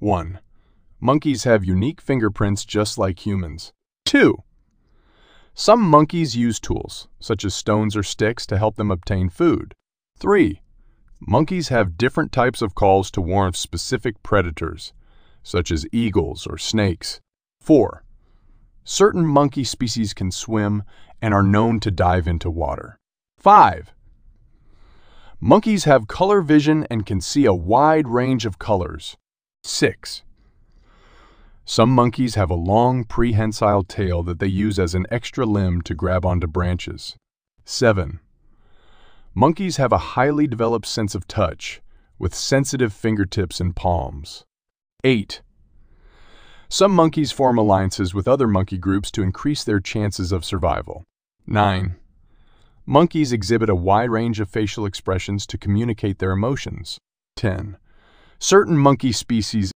1. Monkeys have unique fingerprints just like humans. 2. Some monkeys use tools, such as stones or sticks, to help them obtain food. 3. Monkeys have different types of calls to warn of specific predators, such as eagles or snakes. 4. Certain monkey species can swim and are known to dive into water. 5. Monkeys have color vision and can see a wide range of colors. 6. Some monkeys have a long prehensile tail that they use as an extra limb to grab onto branches. 7. Monkeys have a highly developed sense of touch, with sensitive fingertips and palms. 8. Some monkeys form alliances with other monkey groups to increase their chances of survival. 9. Monkeys exhibit a wide range of facial expressions to communicate their emotions. 10. Certain monkey species